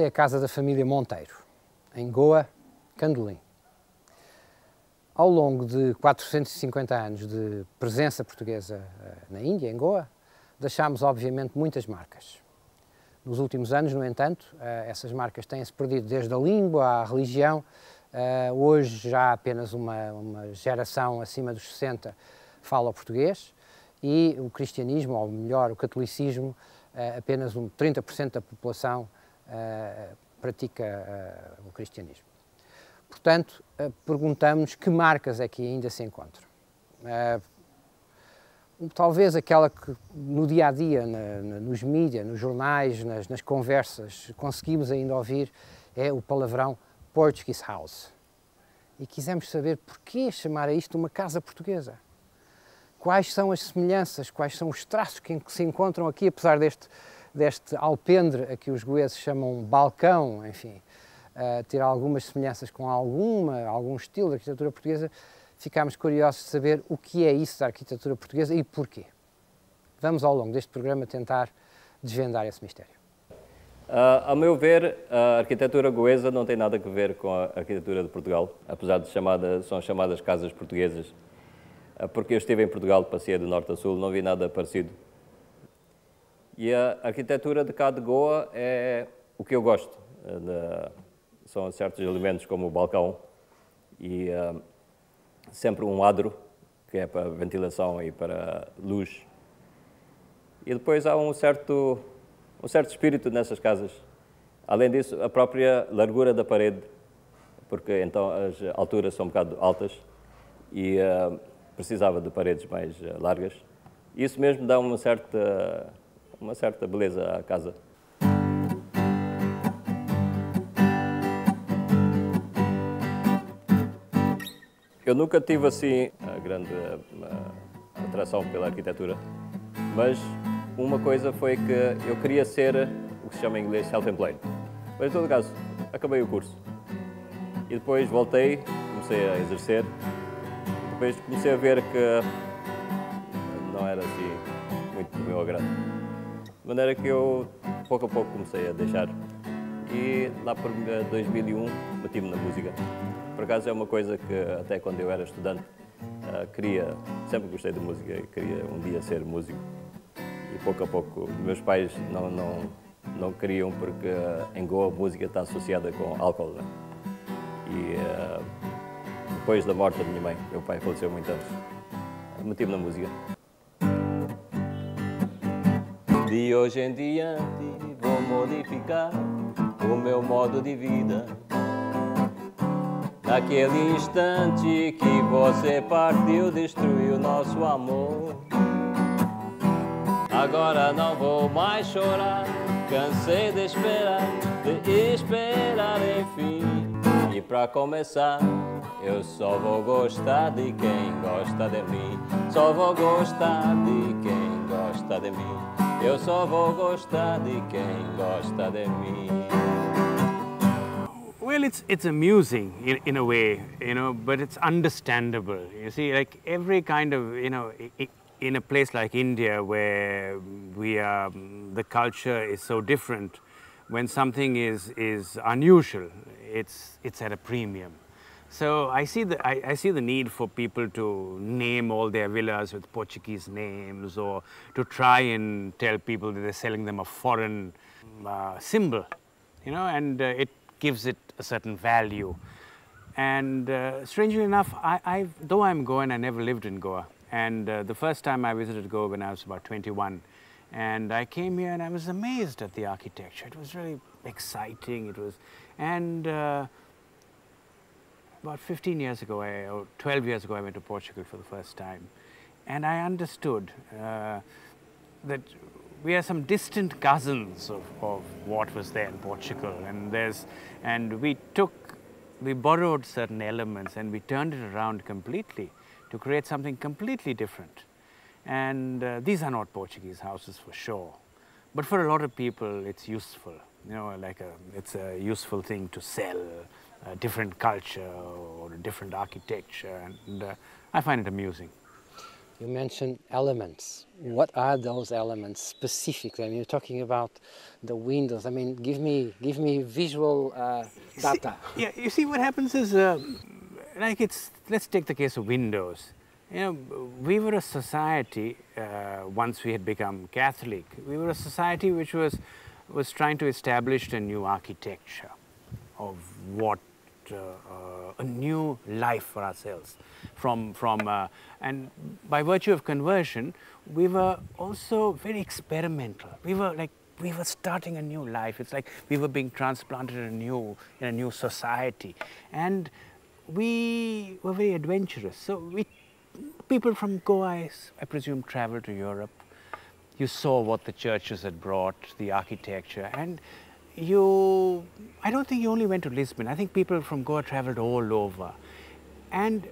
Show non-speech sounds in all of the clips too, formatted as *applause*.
Esta é a casa da família Monteiro, em Goa, Candolim. Ao longo de 450 anos de presença portuguesa eh, na Índia, em Goa, deixámos obviamente muitas marcas. Nos últimos anos, no entanto, eh, essas marcas têm-se perdido desde a língua à religião. Eh, hoje já apenas uma, uma geração acima dos 60 fala português e o cristianismo, ou melhor, o catolicismo, apenas um 30% da população pratica o cristianismo. Portanto, eh, perguntamos que marcas é que ainda se encontram. Eh, talvez aquela que no dia a dia, nos mídias, nos jornais, nas, nas, conversas, conseguimos ainda ouvir é o palavrão Portuguese House. E quisemos saber porquê chamar a isto uma casa portuguesa. Quais são as semelhanças, quais são os traços que se encontram aqui, apesar deste, deste alpendre a que os goeses chamam balcão, enfim uh, ter algumas semelhanças com alguma, algum estilo da arquitetura portuguesa, ficámos curiosos de saber o que é isso da arquitetura portuguesa e porquê. Vamos, ao longo deste programa, tentar desvendar esse mistério. Uh, a meu ver, a arquitetura goesa não tem nada a ver com a arquitetura de Portugal, apesar de chamada, são chamadas casas portuguesas, uh, porque eu estive em Portugal, passei de norte a sul, não vi nada parecido. E a arquitetura de cá de Goa é o que eu gosto. Uh, são certos elementos como o balcão e uh, sempre um adro, que é para ventilação e para luz. E depois há um certo, um certo espírito nessas casas. Além disso, a própria largura da parede, porque então as alturas são um bocado altas e uh, precisava de paredes mais largas. Isso mesmo dá uma certa, uma certa beleza à casa. Eu nunca tive assim a grande atração pela arquitetura, mas uma coisa foi que eu queria ser o que se chama em inglês self-employed. Mas em todo caso, acabei o curso. E depois voltei, comecei a exercer. Depois comecei a ver que não era assim muito do meu agrado. Maneira que eu, pouco a pouco, comecei a deixar. E lá por 2001 meti-me na música. Por acaso é uma coisa que até quando eu era estudante uh, queria, sempre gostei de música e queria um dia ser músico. E pouco a pouco, meus pais não, não, não queriam porque em Goa a música está associada com álcool. Né? E depois da morte da minha mãe, meu pai faleceu muito antes, meti-me na música. De hoje em diante vou modificar o meu modo de vida Naquele instante que você partiu, destruiu nosso amor. Agora não vou mais chorar, cansei de esperar, de esperar enfim. E pra começar, eu só vou gostar de quem gosta de mim. Só vou gostar de quem gosta de mim. Eu só vou gostar de quem gosta de mim. Well, it's it's amusing in, in a way, you know, but it's understandable. You see, like every kind of, you know, in a place like India where we are, the culture is so different, when something is is unusual, it's it's at a premium. So I see the I, I, see the need for people to name all their villas with Portuguese names, or to try and tell people that they're selling them a foreign uh, symbol, you know, and uh, it gives it a certain value. And uh, strangely enough, I, I, though I'm Goan, I never lived in Goa. And uh, the first time I visited Goa when I was about 21, and I came here and I was amazed at the architecture. It was really exciting. It was, and uh, about 15 years ago, I, or 12 years ago, I went to Portugal for the first time, and I understood uh, that we are some distant cousins of, of what was there in Portugal. And, there's, and we took, we borrowed certain elements and we turned it around completely to create something completely different. And uh, these are not Portuguese houses for sure. But for a lot of people, it's useful. You know, like a, it's a useful thing to sell a different culture or a different architecture. And uh, I find it amusing. You mentioned elements. What are those elements specifically? I mean, you're talking about the windows. I mean, give me give me visual uh, data. See, yeah, you see, what happens is, uh, like it's. Let's take the case of windows. You know, we were a society uh, once we had become Catholic. We were a society which was was trying to establish a new architecture of what a new life for ourselves from from uh, and by virtue of conversion we were also very experimental. We were like we were starting a new life. It's like we were being transplanted in a new in a new society. And we were very adventurous. So we people from Goa I presume traveled to Europe. You saw what the churches had brought the architecture. And you, I don't think you only went to Lisbon. I think people from Goa traveled all over. And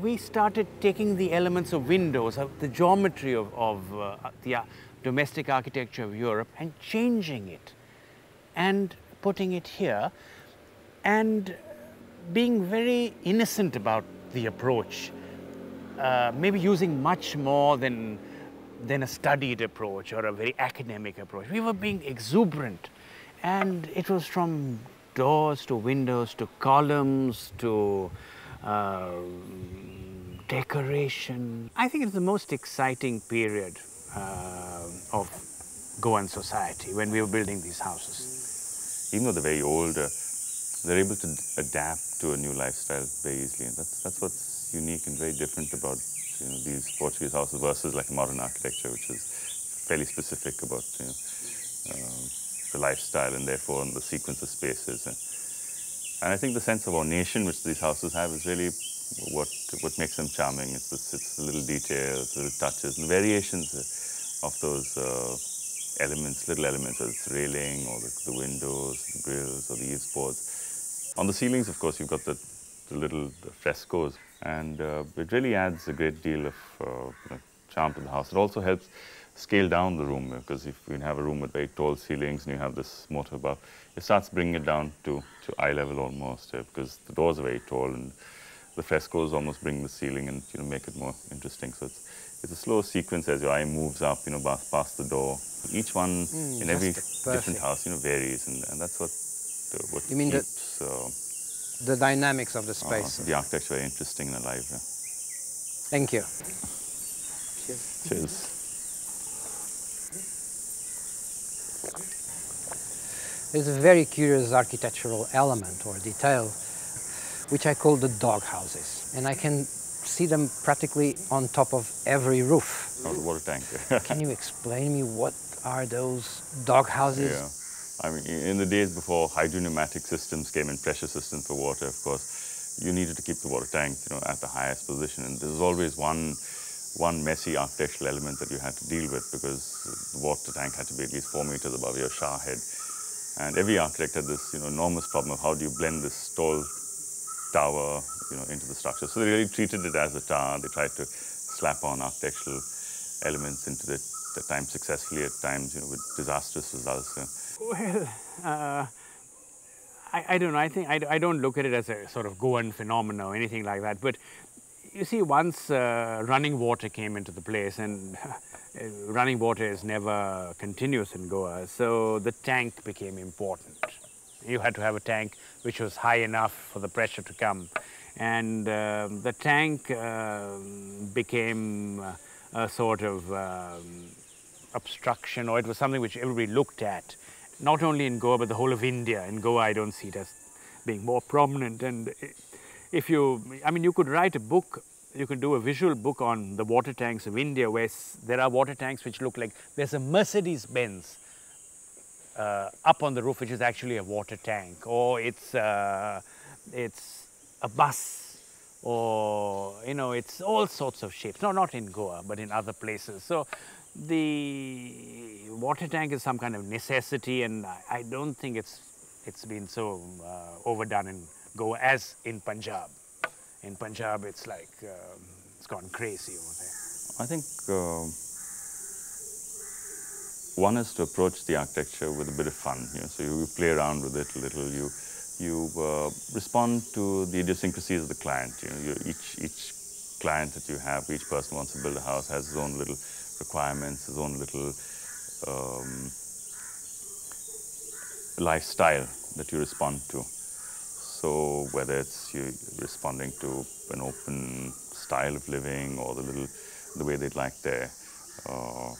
we started taking the elements of windows, of the geometry of, of uh, the uh, domestic architecture of Europe and changing it and putting it here and being very innocent about the approach. Uh, maybe using much more than, than a studied approach or a very academic approach. We were being exuberant and it was from doors to windows to columns to uh, decoration. I think it's the most exciting period uh, of Goan society when we were building these houses. Even though they're very old, uh, they're able to adapt to a new lifestyle very easily. And that's, that's what's unique and very different about you know, these Portuguese houses versus like modern architecture, which is fairly specific about you know, uh, the lifestyle and therefore the sequence of spaces. And, and I think the sense of ornation which these houses have is really what what makes them charming. It's the, it's the little details, little touches, and variations of those uh, elements, little elements, whether it's railing or the, the, windows, the grills or the eaves boards. On the ceilings, of course, you've got the, the little frescoes, and uh, it really adds a great deal of uh, charm to the house. It also helps scale down the room because if you have a room with very tall ceilings and you have this motor above, it starts bringing it down to, to eye level almost because the doors are very tall and the frescoes almost bring the ceiling and you know make it more interesting. So it's, it's a slow sequence as your eye moves up, you know, past, past the door. Each one mm, in every different house, you know, varies and, and that's what the, what you mean keeps, the, uh, the dynamics of the space. Uh, the architecture very interesting and alive. Yeah. Thank you. Cheers. Cheers. There's a very curious architectural element or detail which I call the dog houses. And I can see them practically on top of every roof. Oh, the water tank. *laughs* can you explain me what are those dog houses? Yeah. I mean, in the days before hydropneumatic systems came in, pressure systems for water, of course, you needed to keep the water tank, you know, at the highest position. And there's always one one messy architectural element that you had to deal with because the water tank had to be at least four meters above your shower head. And every architect had this you know, enormous problem of how do you blend this tall tower you know, into the structure. So they really treated it as a tower. They tried to slap on architectural elements into it at times successfully, at times you know, with disastrous results. Well, uh, I, I, don't know. I think I, I, don't look at it as a sort of Goan phenomenon or anything like that. But you see, once uh, running water came into the place, and *laughs* uh, running water is never continuous in Goa, so the tank became important. You had to have a tank which was high enough for the pressure to come. And uh, the tank uh, became a sort of um, obstruction, or it was something which everybody looked at, not only in Goa, but the whole of India. In Goa, I don't see it as being more prominent. And if you, I mean, you could write a book, you could do a visual book on the water tanks of India where there are water tanks which look like there's a Mercedes-Benz uh, up on the roof which is actually a water tank or it's, uh, it's a bus or, you know, it's all sorts of shapes. No, not in Goa, but in other places. So the water tank is some kind of necessity and I, I don't think it's, it's been so uh, overdone in Goa as in Punjab. In Punjab, it's like um, it's gone crazy over there. I think uh, one is to approach the architecture with a bit of fun. You know, so you, play around with it a little. You you uh, respond to the idiosyncrasies of the client. You know, each each client that you have, each person wants to build a house, has his own little requirements, his own little um, lifestyle that you respond to. So whether it's you responding to an open style of living or the little, the way they'd like their, uh,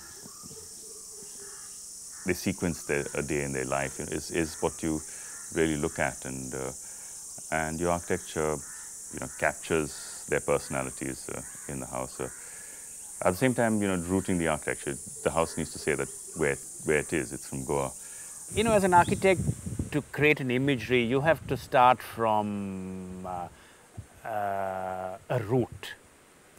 they sequence their, a day in their life is, is what you really look at and, uh, and your architecture, you know, captures their personalities uh, in the house. Uh, at the same time, you know, rooting the architecture, the house needs to say that where, where it is, it's from Goa. You know, as an architect, to create an imagery, you have to start from uh, uh, a root.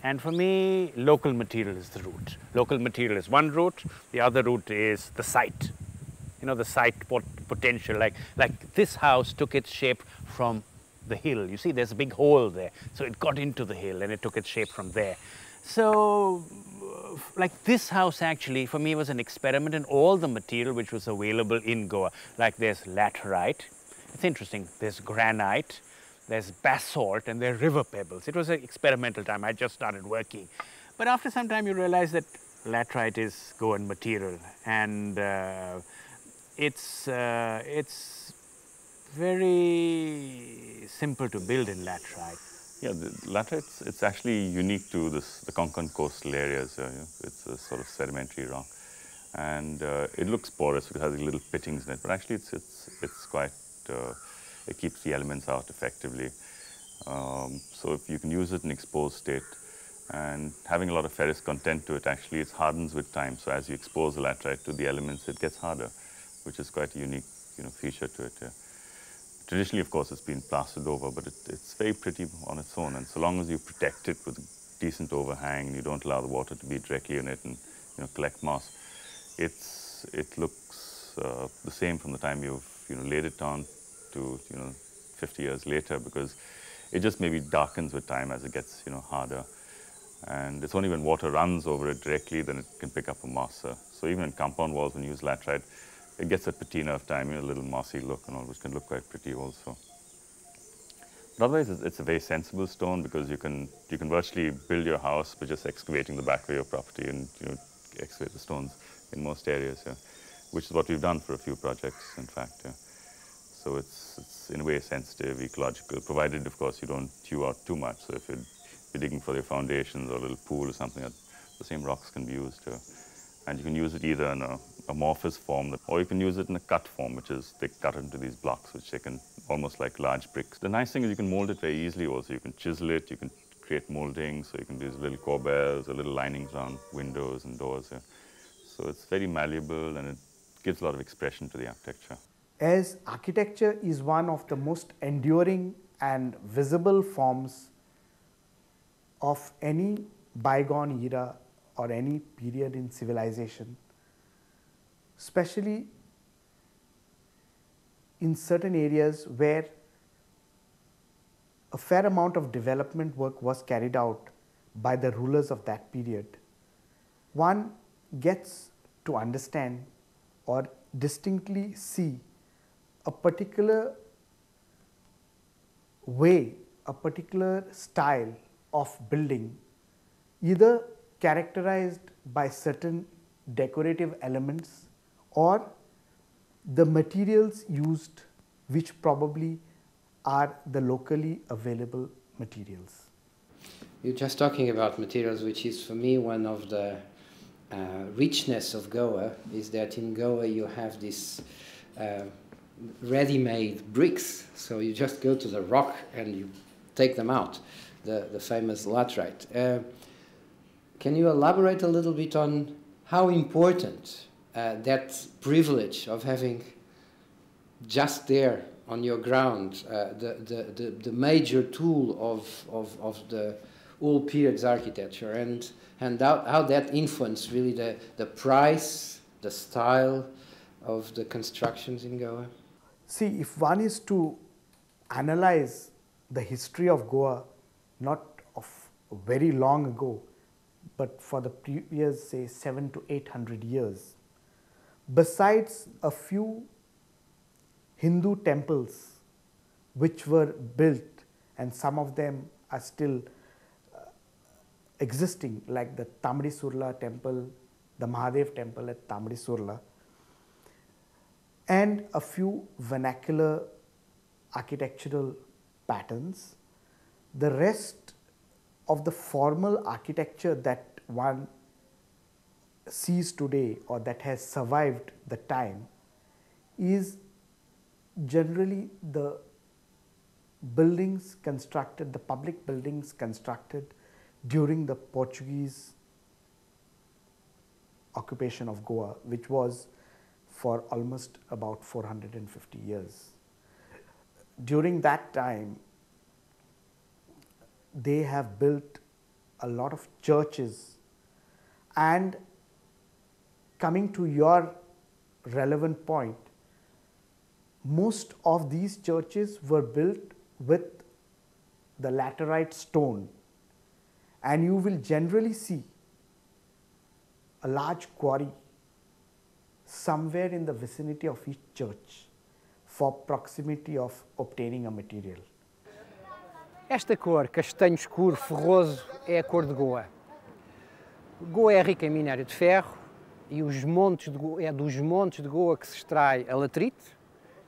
And for me, local material is the root. Local material is one root, the other root is the site. You know, the site pot potential, like, like this house took its shape from the hill. You see, there's a big hole there. So it got into the hill and it took its shape from there. So, like this house actually, for me, was an experiment in all the material which was available in Goa. Like there's laterite. It's interesting. There's granite. There's basalt and there are river pebbles. It was an experimental time. I just started working. But after some time, you realize that laterite is Goan material. And uh, it's, uh, it's very simple to build in laterite. Yeah, the laterite, it's actually unique to this, the Konkan coastal areas. You know, it's a sort of sedimentary rock. And uh, it looks porous because it has little pittings in it, but actually it's, it's, it's quite, uh, it keeps the elements out effectively. Um, so if you can use it in exposed state, and having a lot of ferrous content to it, actually it hardens with time. So as you expose the laterite to the elements, it gets harder, which is quite a unique you know, feature to it. Yeah. Traditionally, of course, it's been plastered over, but it, it's very pretty on its own. And so long as you protect it with decent overhang and you don't allow the water to be directly in it and you know, collect moss, it's, it looks uh, the same from the time you've you know, laid it down to you know, 50 years later because it just maybe darkens with time as it gets you know, harder. And it's only when water runs over it directly then it can pick up a moss. So even in compound walls, when you use laterite, it gets a patina of time, you know, a little mossy look and all, which can look quite pretty also. But otherwise, it's, a very sensible stone because you can you can virtually build your house by just excavating the back of your property and you know excavate the stones in most areas, yeah, which is what we've done for a few projects, in fact. Yeah. So it's, it's in a way sensitive, ecological, provided of course you don't hew out too much. So if you're, you're digging for your foundations or a little pool or something, the same rocks can be used. Yeah. And you can use it either in a amorphous form, or you can use it in a cut form, which is they cut into these blocks, which they can almost like large bricks. The nice thing is you can mold it very easily also. You can chisel it, you can create moldings, so you can do these little corbels or little linings around windows and doors. So it's very malleable and it gives a lot of expression to the architecture. As architecture is one of the most enduring and visible forms of any bygone era or any period in civilization, especially in certain areas where a fair amount of development work was carried out by the rulers of that period, one gets to understand or distinctly see a particular way, a particular style of building, either characterized by certain decorative elements or the materials used which probably are the locally available materials. You're just talking about materials which is for me one of the uh, richness of Goa is that in Goa you have this uh, ready-made bricks so you just go to the rock and you take them out the, the famous latrite. Uh, can you elaborate a little bit on how important uh, that privilege of having just there on your ground uh, the, the, the, the, major tool of, of, of the all periods architecture and, and how, how that influenced really the, the price, the style of the constructions in Goa? See, if one is to analyze the history of Goa, not of very long ago, but for the previous, say, seven to eight hundred years, besides a few Hindu temples which were built and some of them are still uh, existing, like the Tambadi Surla temple, the Mahadev temple at Tambadi Surla, and a few vernacular architectural patterns. The rest of the formal architecture that one sees today or that has survived the time is generally the buildings constructed, the public buildings constructed during the Portuguese occupation of Goa, which was for almost about 450 years. During that time, they have built a lot of churches and coming to your relevant point, most of these churches were built with the laterite stone and you will generally see a large quarry somewhere in the vicinity of each church for proximity of obtaining a material. Esta cor, castanho escuro, ferroso, é a cor de Goa. Goa é rica em minério de ferro e os montes de Goa, é dos montes de Goa que se extrai a latrite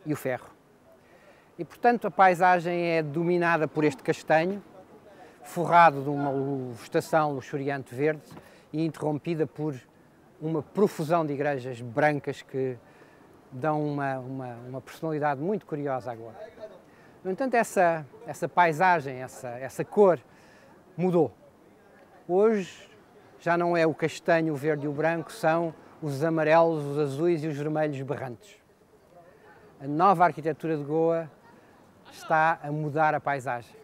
e o ferro. E, portanto, a paisagem é dominada por este castanho, forrado de uma vegetação luxuriante verde e interrompida por uma profusão de igrejas brancas que dão uma, uma, uma personalidade muito curiosa agora. No entanto, essa, essa paisagem, essa, essa cor mudou. Hoje já não é o castanho, o verde e o branco, são os amarelos, os azuis e os vermelhos berrantes. A nova arquitetura de Goa está a mudar a paisagem.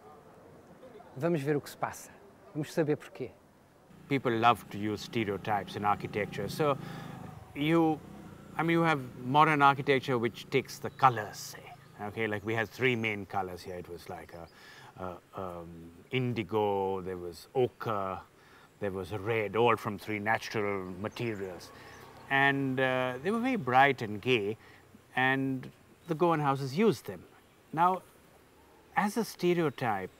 Vamos ver o que se passa. Vamos saber porquê. People love to use stereotypes in architecture. So you, I mean, you have modern architecture which takes the colors. Okay, like we had three main colors here. It was like a, a um, indigo, there was ochre, there was red, all from three natural materials. And uh, they were very bright and gay, and the Goan houses used them. Now, as a stereotype,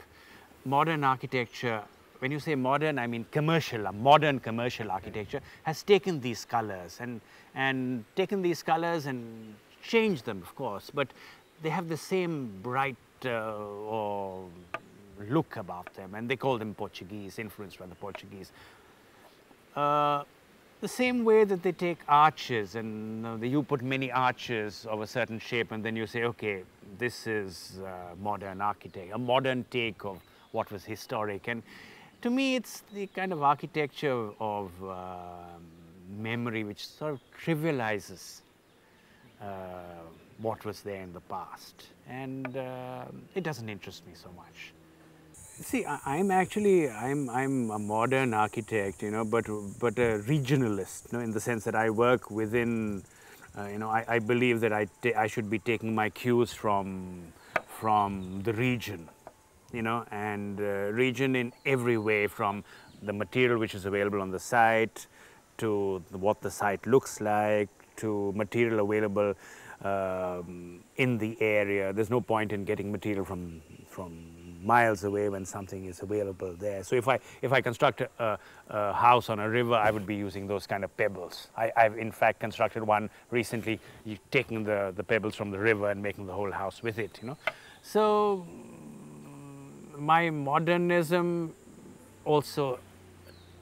modern architecture, when you say modern, I mean commercial, modern commercial architecture has taken these colors and, and taken these colors and changed them, of course, but they have the same bright uh, or look about them, and they call them Portuguese, influenced by the Portuguese. Uh, the same way that they take arches and you put many arches of a certain shape and then you say, okay, this is uh, modern architecture, a modern take of what was historic. And to me, it's the kind of architecture of uh, memory which sort of trivializes uh, what was there in the past. And uh, it doesn't interest me so much. See, I, am actually, I'm, I'm a modern architect, you know, but, but a regionalist, you know, in the sense that I work within, uh, you know, I, I believe that I, I should be taking my cues from, from the region, you know, and uh, region in every way from the material which is available on the site to what the site looks like to material available um, in the area. There's no point in getting material from, from miles away when something is available there. So if I, if I construct a, a house on a river, I would be using those kind of pebbles. I, have in fact constructed one recently, taking the, the pebbles from the river and making the whole house with it, you know. So my modernism also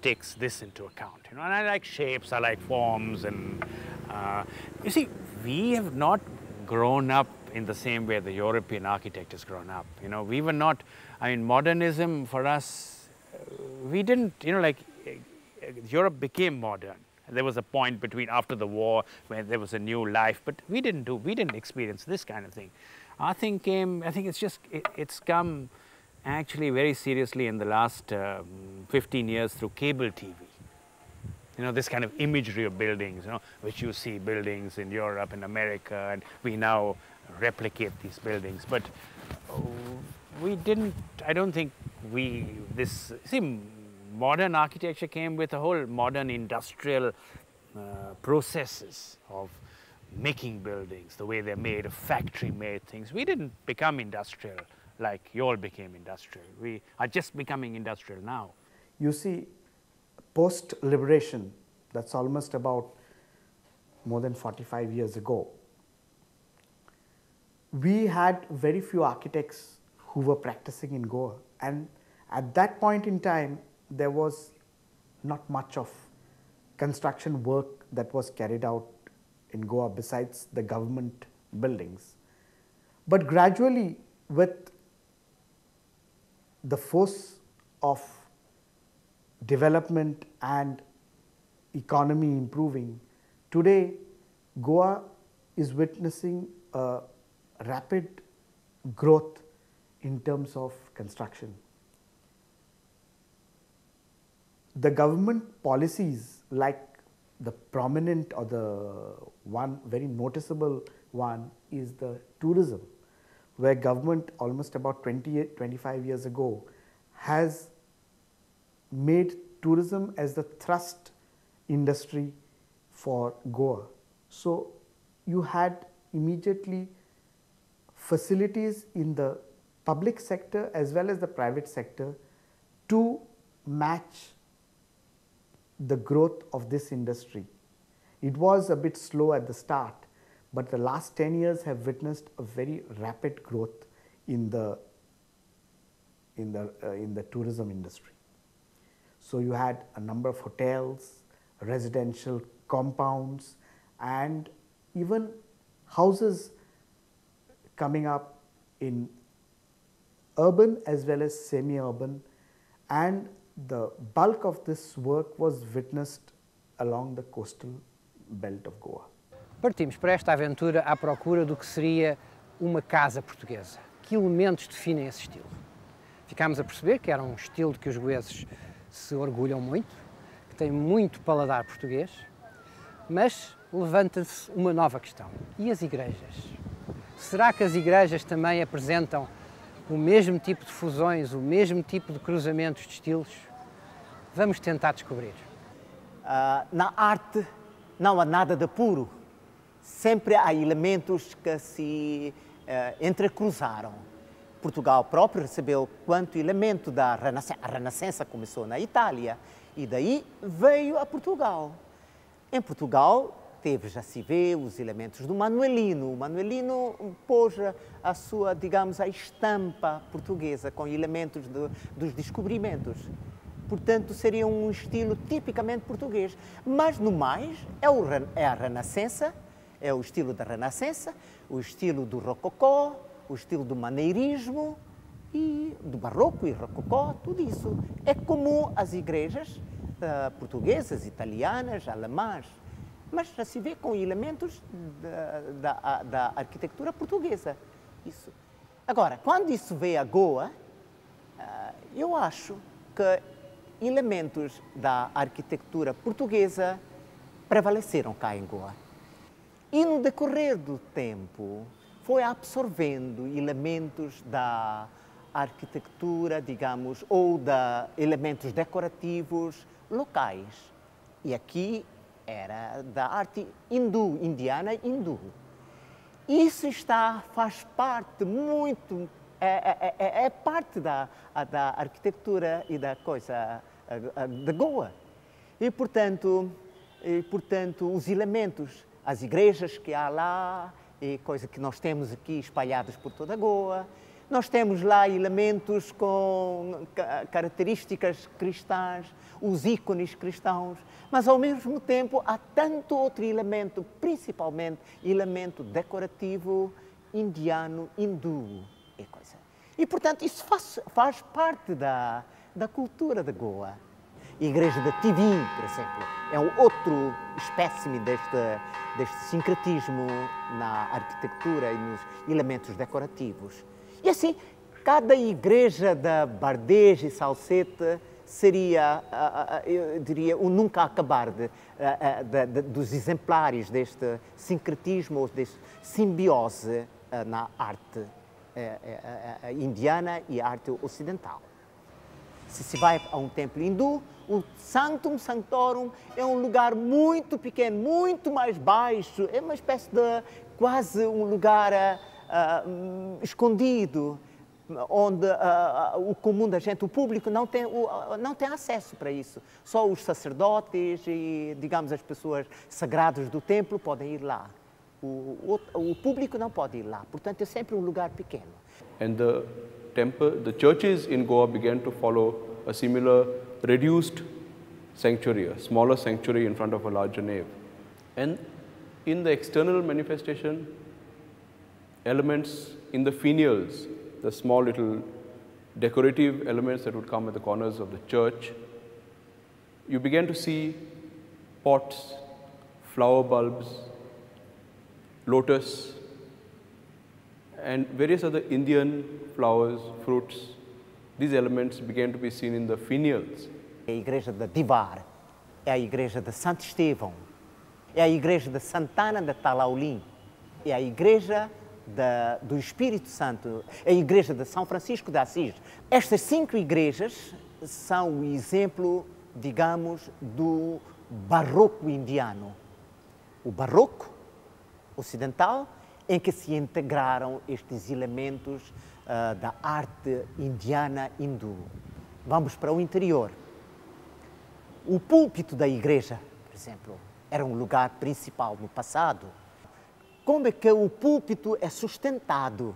takes this into account, you know, and I like shapes, I like forms, and uh, you see, we have not grown up in the same way the European architect has grown up. You know, we were not, I mean, modernism for us, we didn't, you know, like Europe became modern. There was a point between after the war where there was a new life, but we didn't do, we didn't experience this kind of thing. Our thing came, I think it's just, it, it's come actually very seriously in the last um, 15 years through cable TV you know, this kind of imagery of buildings, you know, which you see buildings in Europe and America, and we now replicate these buildings. But uh, we didn't, I don't think we, this, see, modern architecture came with a whole modern industrial uh, processes of making buildings, the way they're made, of factory-made things. We didn't become industrial like you all became industrial. We are just becoming industrial now. You see, post liberation, that's almost about more than 45 years ago, we had very few architects who were practicing in Goa. And at that point in time, there was not much of construction work that was carried out in Goa besides the government buildings. But gradually, with the force of development and economy improving, today Goa is witnessing a rapid growth in terms of construction. The government policies like the prominent or the one very noticeable one is the tourism where government almost about 20 25 years ago has made tourism as the thrust industry for Goa. So, you had immediately facilities in the public sector as well as the private sector to match the growth of this industry. It was a bit slow at the start, but the last 10 years have witnessed a very rapid growth in the, in the, uh, in the tourism industry. So, you had a number of hotels, residential compounds and even houses coming up in urban as well as semi-urban and the bulk of this work was witnessed along the coastal belt of Goa. Partimos para esta aventura à procura do que seria uma casa portuguesa. Que elementos definem esse estilo? Ficámos a perceber que era um estilo que os goeses se orgulham muito, que tem muito paladar português, mas levanta-se uma nova questão. E as igrejas? Será que as igrejas também apresentam o mesmo tipo de fusões, o mesmo tipo de cruzamentos de estilos? Vamos tentar descobrir. Uh, na arte não há nada de puro. Sempre há elementos que se uh, entrecruzaram. Portugal próprio recebeu quanto elemento da Renascença. A Renascença começou na Itália e daí veio a Portugal. Em Portugal teve, já se vê, os elementos do Manuelino. O Manuelino pôs a sua, digamos, a estampa portuguesa com elementos de, dos descobrimentos. Portanto, seria um estilo tipicamente português. Mas, no mais, é, o, é a Renascença, é o estilo da Renascença, o estilo do Rococó, o estilo do maneirismo e do barroco e rococó, tudo isso. É comum às igrejas uh, portuguesas, italianas, alemãs, mas já se vê com elementos da, da, da arquitetura portuguesa. Isso. Agora, quando isso veio a Goa, uh, eu acho que elementos da arquitetura portuguesa prevaleceram cá em Goa. E no decorrer do tempo, foi absorvendo elementos da arquitetura, digamos, ou da elementos decorativos locais. E aqui era da arte hindu, indiana hindu. Isso está, faz parte muito, é, é, é, é parte da, da arquitetura e da coisa de Goa. E, portanto, e, portanto, os elementos, as igrejas que há lá, e coisa que nós temos aqui espalhadas por toda a Goa. Nós temos lá elementos com características cristãs, os ícones cristãos, mas ao mesmo tempo há tanto outro elemento, principalmente elemento decorativo indiano, hindu e coisa. E portanto isso faz, faz parte da, da cultura da Goa igreja da Tivim, por exemplo, é um outro espécime deste, deste sincretismo na arquitetura e nos elementos decorativos. E assim, cada igreja da Bardez e Salsete seria, eu diria, o nunca acabar de, de, de, dos exemplares deste sincretismo ou deste simbiose na arte eh, eh, eh, indiana e arte ocidental. Se se vai a um templo hindu, o Sanctum Sanctorum é um lugar muito pequeno, muito mais baixo, é uma espécie de quase um lugar uh, escondido. onde uh, o comum da gente, o público, não tem, uh, não tem acesso para isso. Só os sacerdotes e, digamos, as pessoas sagradas do templo podem ir lá. O, o, o público não pode ir lá. Portanto, é sempre um lugar pequeno. And the temple, the churches in Goa began to follow a similar reduced sanctuary, a smaller sanctuary in front of a larger nave. And in the external manifestation, elements in the finials, the small little decorative elements that would come at the corners of the church, you began to see pots, flower bulbs, lotus, and various other Indian flowers, fruits. These elements began to be seen in the finials. É a igreja de Divar, é a igreja de Santo Estevão, é a igreja de Santana de Talaulim, é a igreja da, do Espírito Santo, é a igreja de São Francisco de Assis. Estas cinco igrejas são o exemplo, digamos, do barroco indiano. O barroco ocidental, em que se integraram estes elementos uh, da arte indiana hindu. Vamos para o interior. O púlpito da igreja, por exemplo, era um lugar principal no passado. Como é que o púlpito é sustentado?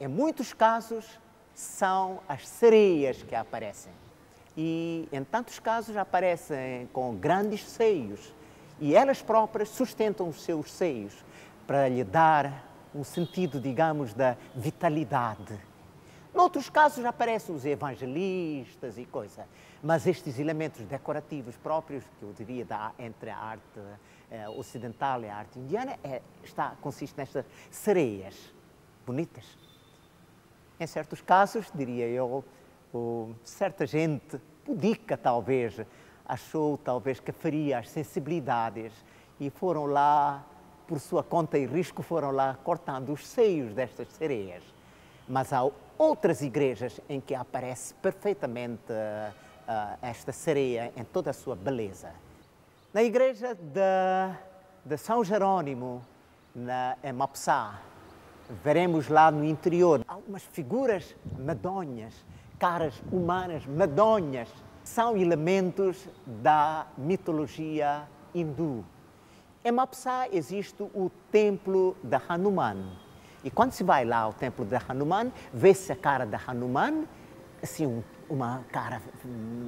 Em muitos casos, são as sereias que aparecem. E em tantos casos aparecem com grandes seios. E elas próprias sustentam os seus seios para lhe dar um sentido, digamos, da vitalidade. Noutros casos aparecem os evangelistas e coisa, mas estes elementos decorativos próprios, que eu diria da, entre a arte eh, ocidental e a arte indiana, é, está, consiste nestas sereias bonitas. Em certos casos, diria eu, certa gente pudica talvez, achou talvez que faria as sensibilidades e foram lá por sua conta e risco, foram lá cortando os seios destas sereias. Mas há outras igrejas em que aparece perfeitamente uh, uh, esta sereia em toda a sua beleza. Na igreja de, de São Jerônimo, na, em Mopsá, veremos lá no interior algumas figuras medonhas, caras humanas medonhas. São elementos da mitologia hindu. Em Mapsá existe o templo de Hanuman. E quando se vai lá ao templo de Hanuman, vê-se a cara de Hanuman, assim, um, uma cara hum,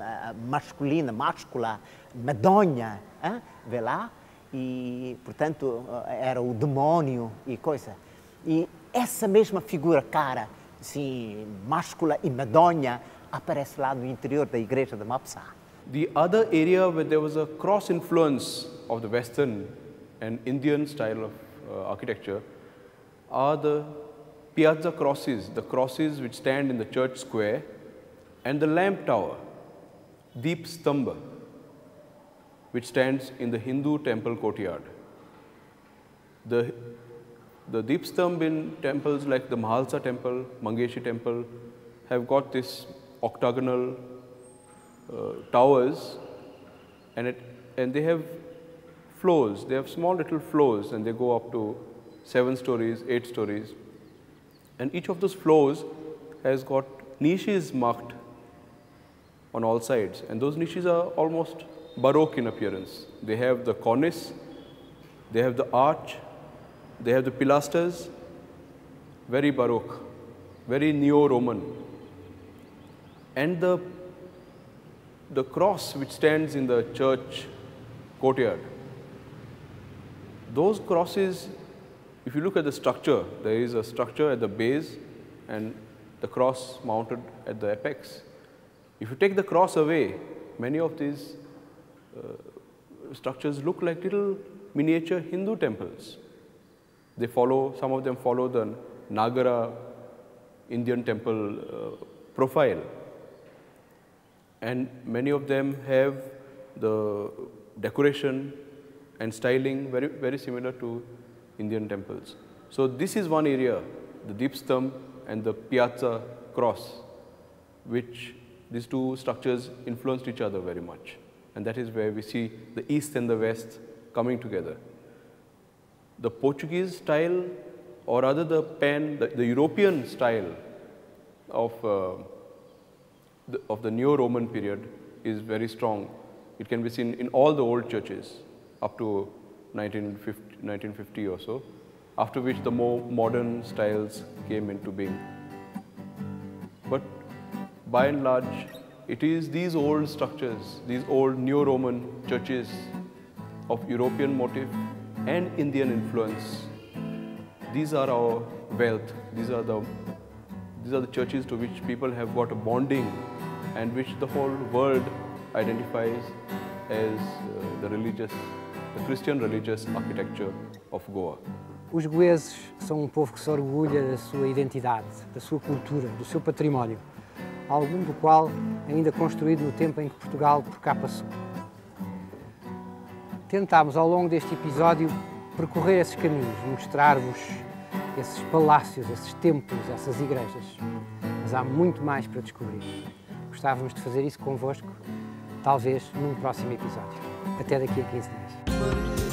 masculina, máscula, medonha, hein? vê lá, e, portanto, era o demônio e coisa. E essa mesma figura, cara, assim, máscula e medonha, aparece lá no interior da igreja de Mapsá. The other area where there was a cross influence of the Western and Indian style of uh, architecture are the piazza crosses, the crosses which stand in the church square, and the lamp tower, Deep Stamba, which stands in the Hindu temple courtyard. The, the Deep Stamba in temples like the Mahalsa temple, Mangeshi temple, have got this octagonal uh, towers, and, it, and they have floors. They have small little floors and they go up to seven stories, eight stories. And each of those floors has got niches marked on all sides. And those niches are almost Baroque in appearance. They have the cornice, they have the arch, they have the pilasters, very Baroque, very neo-Roman. And the, the cross which stands in the church courtyard those crosses, if you look at the structure, there is a structure at the base and the cross mounted at the apex. If you take the cross away, many of these uh, structures look like little miniature Hindu temples. They follow, some of them follow the Nagara Indian temple uh, profile. And many of them have the decoration and styling very, very similar to Indian temples. So this is one area, the Deepstambha and the Piazza cross, which these two structures influenced each other very much. And that is where we see the East and the West coming together. The Portuguese style, or rather the Pan, the, the European style, of, uh, the, of the Neo-Roman period is very strong. It can be seen in all the old churches up to 1950, 1950 or so, after which the more modern styles came into being. But by and large, it is these old structures, these old Neo-Roman churches of European motif and Indian influence. These are our wealth. These are the these are the churches to which people have got a bonding and which the whole world identifies as uh, the religious, the Christian religious architecture of Goa. Os goeses são um povo que se orgulha da sua identidade, da sua cultura, do seu património, algum do qual ainda construído no tempo em que Portugal por cá passou. Tentámos ao longo deste episódio percorrer esses caminhos, mostrar-vos esses palácios, esses templos, essas igrejas. Mas há muito mais para descobrir. Gostávamos de fazer isso convosco, talvez num próximo episódio. Até daqui a 15 dias.